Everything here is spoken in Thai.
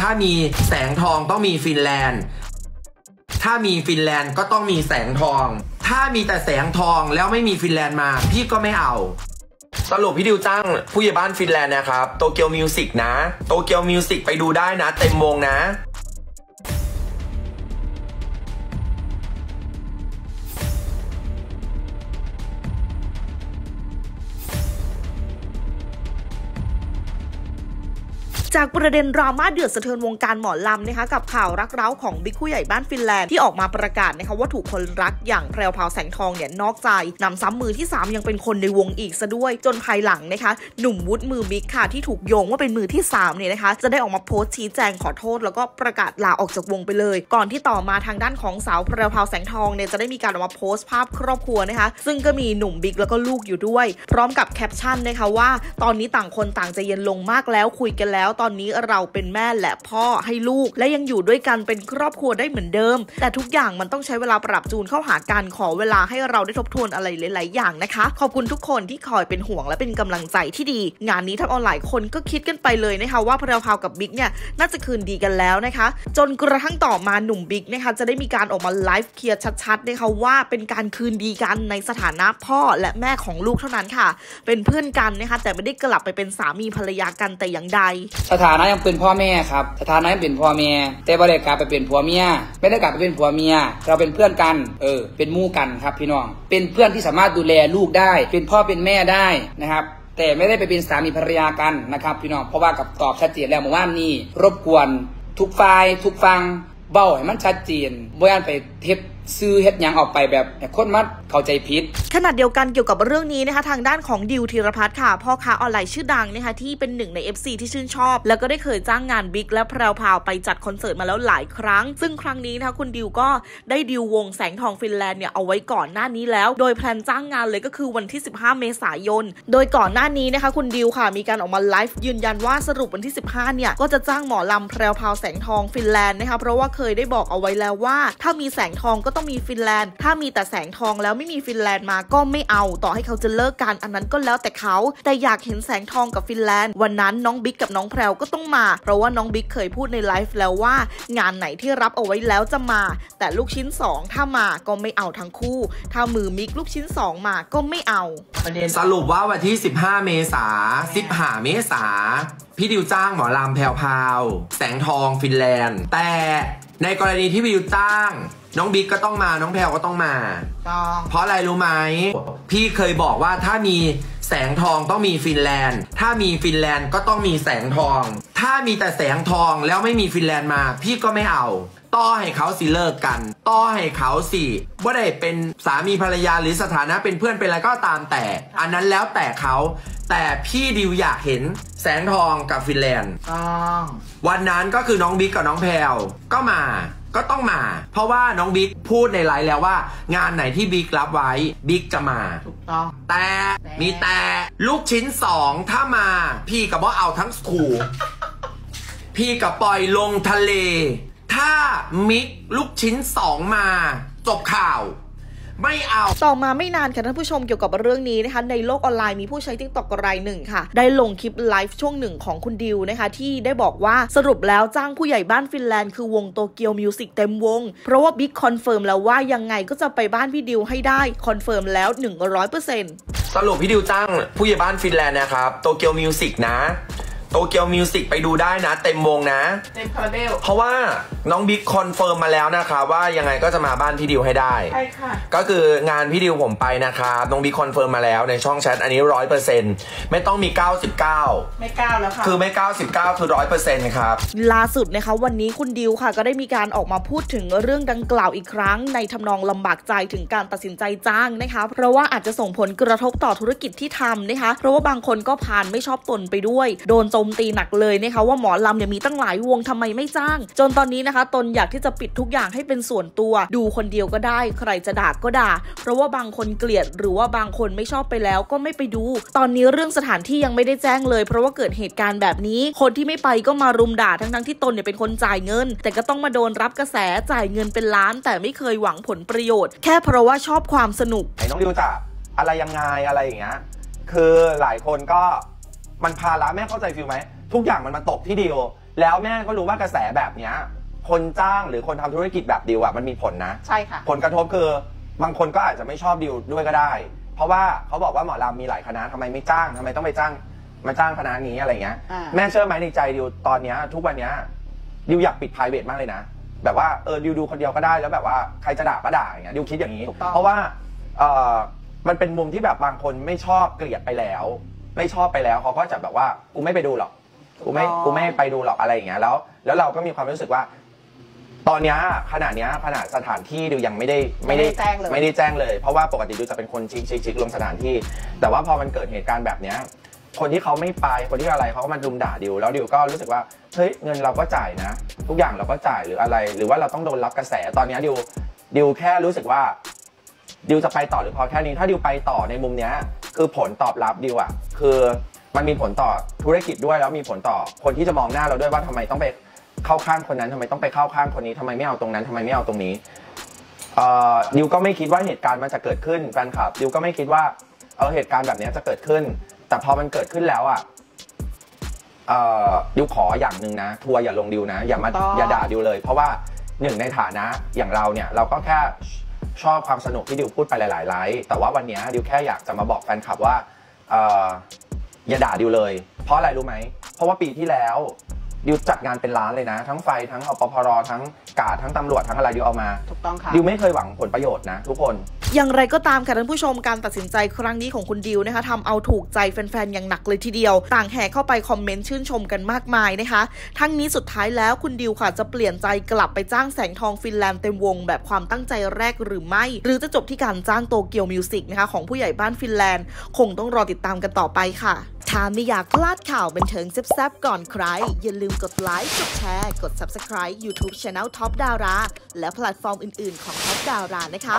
ถ้ามีแสงทองต้องมีฟินแลนด์ ถ้ามีฟินแลนด์ก็ต้องมีแสงทอง ถ้ามีแต่แสงทองแล้วไม่มีฟินแลนด์มา พี่ก็ไม่เอา สรุปพี่ดิวจ้างผู้ใหญ่บ้านฟินแลนด์นะครับ โตเกียวมิวสิกนะ โตเกียวมิวสิกไปดูได้นะ เต็มวงนะ จากประเด็นดราม่าเดือดสะเทือนวงการหมอลำนะคะกับข่าวรักร้าวของบิ๊กผู้ใหญ่บ้านฟินแลนด์ที่ออกมาประกาศนะคะว่าถูกคนรักอย่างแพรวพราวแสงทองเนี่ยนอกใจหนำซ้ำมือที่ 3 ยังเป็นคนในวงอีกซะด้วย จนภายหลังนะคะ หนุ่มวุฒิมือบิ๊กค่ะที่ถูกโยงว่าเป็นมือที่3เนี่ยนะคะ จะได้ออกมาโพสต์ชี้แจงขอโทษ แล้วก็ประกาศลาออกจากวงไปเลย ก่อนที่ต่อมาทางด้านของสาวแพรวพราวแสงทองเนี่ยจะได้มีการออกมาโพสต์ภาพครอบครัวนะคะ ซึ่งก็มีหนุ่มบิ๊กแล้วก็ลูกอยู่ด้วย พร้อมกับแคปชั่นนะคะว่า ตอนนี้ต่างคนต่างใจเย็นลงมากแล้วคุยกันแล้วตอนนี้เราเป็นแม่และพ่อให้ลูก และยังอยู่ด้วยกันเป็นครอบครัวได้เหมือนเดิม แต่ทุกอย่างมันต้องใช้เวลาปรับจูนเข้าหากันขอเวลาให้เราได้ทบทวนอะไรหลาย ๆ อย่างนะคะ ขอบคุณทุกคนที่คอยเป็นห่วงและเป็นกำลังใจที่ดี งานนี้ทำเอาหลายคนก็คิดกันไปเลยนะคะว่าแพรวพราวกับบิ๊กเนี่ยน่าจะคืนดีกันแล้วนะคะ จนกระทั่งต่อมาหนุ่มบิ๊กนะคะจะได้มีการออกมาไลฟ์เคลียร์ชัดๆนะคะว่าเป็นการคืนดีกันในสถานะพ่อและแม่ของลูกเท่านั้นค่ะ เป็นเพื่อนกันนะคะแต่ไม่ได้กลับไปเป็นสามีภรรยากันแต่อย่างใด สถานะยังเป็นพ่อแม่ครับ สถานะยังเป็นพ่อแม่ แต่บ่ได้กลับไปเป็นผัวเมีย ไม่ได้กลับไปเป็นผัวเมีย เราเป็นเพื่อนกัน เออ เป็นมู่กันครับพี่น้อง เป็นเพื่อนที่สามารถดูแลลูกได้ เป็นพ่อเป็นแม่ได้นะครับแต่ไม่ได้ไปเป็นสามีภรรยากันนะครับพี่น้องเพราะว่ากับตอบชัดเจนแล้วเมื่อวานนี้รบกวนทุกฝ่ายทุกฟังเบ้าให้มันชัดเจนบ่ยันไปเทป ซื้อเฮ็ดยังออกไปแบบให้คนมัดเข้าใจผิด ขณะเดียวกันเกี่ยวกับเรื่องนี้นะคะทางด้านของดิวธีรภัทรค่ะ พ่อค้าออนไลน์ชื่อดังนะคะที่เป็นหนึ่งใน FC ที่ชื่นชอบ แล้วก็ได้เคยจ้างงานบิ๊กและแพรวพราวไปจัดคอนเสิร์ตมาแล้วหลายครั้ง ซึ่งครั้งนี้นะคะคุณดิวก็ได้ดิววงแสงทองฟินแลนด์เนี่ยเอาไว้ก่อนหน้านี้แล้ว โดย plan จ้างงานเลยก็คือวันที่ 15 เมษายน โดยก่อนหน้านี้นะคะคุณดิวค่ะมีการออกมาไลฟ์ยืนยันว่าสรุปวันที่ 15 เนี่ยก็จะจ้างหมอลำแพรวพราวแสงทองฟินแลนด์นะคะเพราะว่าเคยได้บอกเอาไว้แล้วว่า ถ้ามีแสงทองก็ต้องมีฟินแลนด์ ถ้ามีแต่แสงทองแล้วไม่มีฟินแลนด์มาก็ไม่เอา ต่อให้เขาจะเลิกกันอันนั้นก็แล้วแต่เขา แต่อยากเห็นแสงทองกับฟินแลนด์ วันนั้นน้องบิ๊กกับน้องแพรวก็ต้องมา เพราะว่าน้องบิ๊กเคยพูดในไลฟ์แล้วว่า งานไหนที่รับเอาไว้แล้วจะมา แต่ลูกชิ้น 2 ถ้ามาก็ไม่เอาทั้งคู่ ถ้ามือ mix ลูกชิ้น 2 มาก็ไม่เอา สรุปว่าวันที่ 15 เมษา15 เมษาพี่ดิวจ้างหมอลำแพรวพราว แสงทองฟินแลนด์ แต่ในกรณีที่พี่ดิวจ้าง น้องบิ๊กก็ต้องมาน้องแพรวก็ต้องมาเพราะอะไรรู้ไหมพี่เคยบอกว่าถ้ามีแสงทองต้องมีฟินแลนด์ ถ้ามีฟินแลนด์ก็ต้องมีแสงทอง ถ้ามีแต่แสงทองแล้วไม่มีฟินแลนด์มา พี่ก็ไม่เอาต่อให้เขาสิเลิกกันต่อให้เขาสิว่าได้เป็นสามีภรรยาหรือสถานะเป็นเพื่อนเป็นอะไรก็ตามแต่ อันนั้นแล้วแต่เขา แต่พี่ดิวอยากเห็นแสงทองกับฟินแลนด์วันนั้นก็คือน้องบิ๊กกับน้องแพรวก็มา ก็ต้องมา เพราะว่าน้องบิ๊กพูดในไลฟ์แล้วว่า งานไหนที่บิ๊กรับไว้บิ๊กจะมา ถูกต้อง แต่มีแต่ลูกชิ้นสองถ้ามา พี่กับว่าเอาทั้งขู่ พี่กับปล่อยลงทะเล ถ้า mix ลูกชิ้นสองมา จบข่าว ไม่เอา ต่อมาไม่นานค่ะท่านผู้ชมเกี่ยวกับเรื่องนี้นะคะ ในโลกออนไลน์มีผู้ใช้ทิกตอกรายหนึ่งค่ะ ได้ลงคลิปไลฟ์ช่วงหนึ่งของคุณดิวนะคะ ที่ได้บอกว่าสรุปแล้วจ้างผู้ใหญ่บ้านฟินแลนด์คือวงโตเกียวมิวสิกเต็มวง เพราะว่าบิ๊ก confirm แล้วว่ายังไงก็จะไปบ้านพี่ดิวให้ได้confirm แล้ว 100%สรุปพี่ดิวจ้างผู้ใหญ่บ้านฟินแลนด์นะครับโตเกียวมิวสิกนะ โตเกียวมิวสิกไปดูได้นะ เต็มวงนะ เต็มคาราเบลเพราะว่าน้องบิ๊ก confirm มาแล้วนะคะ ว่ายังไงก็จะมาบ้านพี่ดิวให้ได้ ใช่ค่ะ ก็คืองานพี่ดิวผมไปนะครับน้องบิ๊ก confirm มาแล้วในช่องแชทอันนี้ร้อยเปอร์เซ็นต์ไม่ต้องมี 99 ไม่เก้าแล้วค่ะคือไม่ 99 คือร้อยเปอร์เซ็นต์ครับ ล่าสุดนะคะวันนี้คุณดิวค่ะ ก็ได้มีการออกมาพูดถึงเรื่องดังกล่าวอีกครั้ง ในทำนองลำบากใจถึงการตัดสินใจจ้างนะคะ เพราะว่าอาจจะส่งผลกระทบต่อธุรกิจที่ทำนะคะ เพราะว่าบางคนก็พาลไม่ชอบตนไปด้วย โดนโจมตีหนักเลยนะคะว่าหมอลำเนี่ยมีตั้งหลายวงทำไมไม่จ้าง จนตอนนี้นะคะ ตนอยากที่จะปิดทุกอย่างให้เป็นส่วนตัว ดูคนเดียวก็ได้ ใครจะด่าก็ด่า เพราะว่าบางคนเกลียดหรือว่าบางคนไม่ชอบไปแล้วก็ไม่ไปดู ตอนนี้เรื่องสถานที่ยังไม่ได้แจ้งเลย เพราะว่าเกิดเหตุการณ์แบบนี้ คนที่ไม่ไปก็มารุมด่าทั้งๆที่ตนเนี่ยเป็นคนจ่ายเงิน แต่ก็ต้องมาโดนรับกระแสจ่ายเงินเป็นล้าน แต่ไม่เคยหวังผลประโยชน์ แค่เพราะว่าชอบความสนุกไอ้น้องดิวจะอะไรยังไงอะไรอย่างเงี้ยคือหลายคนก็ มันภาระแม่เข้าใจฟิลไหมทุกอย่างมันมาตกที่ดิวแล้วแม่ก็รู้ว่ากระแสแบบเนี้ยคนจ้างหรือคนทำธุรกิจแบบดิวอะมันมีผลนะ ใช่ค่ะ ผลกระทบคือบางคนก็อาจจะไม่ชอบดิวด้วยก็ได้ เพราะว่าเขาบอกว่าหมอลำมีหลายคณะทำไมไม่จ้างทำไมต้องไปจ้าง มาจ้างคณะนี้อะไรเงี้ย อ่า แม่เชื่อไหมในใจดิวตอนเนี้ยทุกวันเนี้ยดิวอยากปิด p r i v a t มากเลยนะ แบบว่าเออดิวดูคนเดียวก็ได้แล้วแบบว่าใครจะด่าก็ด่าอย่างเงี้ยดิวคิดอย่างนี้ ถูกต้อง เพราะว่าเออมันเป็นมุมที่แบบบางคนไม่ชอบเกลียดไปแล้ว ไม่ชอบไปแล้วเขาก็จะแบบว่ากูไม่ไปดูหรอกกูไม่กูไม่ไปดูหรอกอะไรอย่างเงี้ยแล้ว แล้วเราก็มีความรู้สึกว่า ตอนเนี้ยขนาดเนี้ยขนาดสถานที่ดิวยังไม่ได้ไม่ได้แจ้งเลย ไม่ได้แจ้งเลย เพราะว่าปกติดิวจะเป็นคนชิคชิคชิคลงสถานที่ แต่ว่าพอมันเกิดเหตุการณ์แบบเนี้ยคนที่เขาไม่ไปคนที่อะไรเขาก็มารุมด่าดิวแล้วดิวก็รู้สึกว่าเฮ้ยเงินเราก็จ่ายนะ ทุกอย่างเราก็จ่ายหรืออะไร หรือว่าเราต้องโดนรับกระแสตอนเนี้ยดิวดิวแค่รู้สึกว่า ดิวจะไปต่อหรือพอแค่นี้ถ้าดิวไปต่อในมุมเนี้ยคือผลตอบรับดิวอะคือมันมีผลต่อธุรกิจด้วยแล้วมีผลต่อคนที่จะมองหน้าเราด้วยว่าทำไมต้องไปเข้าข้างคนนั้นทำไมต้องไปเข้าข้างคนนี้ทำไมไม่เอาตรงนั้นทำไมไม่เอาตรงนี้เอ่อดิวก็ไม่คิดว่าเหตุการณ์มันจะเกิดขึ้นแฟนคลับดิวก็ไม่คิดว่าเออเหตุการณ์แบบเนี้ยจะเกิดขึ้น แต่พอมันเกิดขึ้นแล้วอะเอ่อดิวขออย่างหนึ่งนะ ทัวร์อย่าลงดิวนะ อย่ามาถูกต้องอย่าด่าดิวเลย เพราะว่าหนึ่งในฐานะอย่างเราเนี่ยเราก็แค่ ชอบความสนุกที่ดิวพูดไปหลายๆไลฟ์แต่ว่าวันเนี้ยดิวแค่อยากจะมาบอกแฟนคลับว่าเอ่ออย่าด่าดิวเลย เพราะอะไรรู้ไหม เพราะว่าปีที่แล้วดิวจัดงานเป็นล้านเลยนะ ทั้งไฟทั้งอปพรทั้งกาดทั้งตำรวจทั้งอะไรดิวเอามาถูกต้องค่ะดิวไม่เคยหวังผลประโยชน์นะทุกคนอย่างไรก็ตามค่ะท่านผู้ชมการตัดสินใจครั้งนี้ของคุณดิวนะคะทำเอาถูกใจแฟนๆอย่างหนักเลยทีเดียว ต่างแห่เข้าไปคอมเมนต์ชื่นชมกันมากมายนะคะ ทั้งนี้สุดท้ายแล้วคุณดิวค่ะจะเปลี่ยนใจกลับไปจ้างแสงทองฟินแลนด์เต็มวง แบบความตั้งใจแรกหรือไม่ หรือจะจบที่การจ้างโตเกียวมิวสิกนะคะของผู้ใหญ่บ้านฟินแลนด์ คงต้องรอติดตามกันต่อไปค่ะถ้าไม่อยากพลาดข่าวบันเทิงแซ่บๆก่อนใคร อย่าลืมกดไลค์กดแชร์ กด Subscribe YouTube Channel Top Dara และแพลตฟอร์มอื่นๆของ Top Dara นะคะ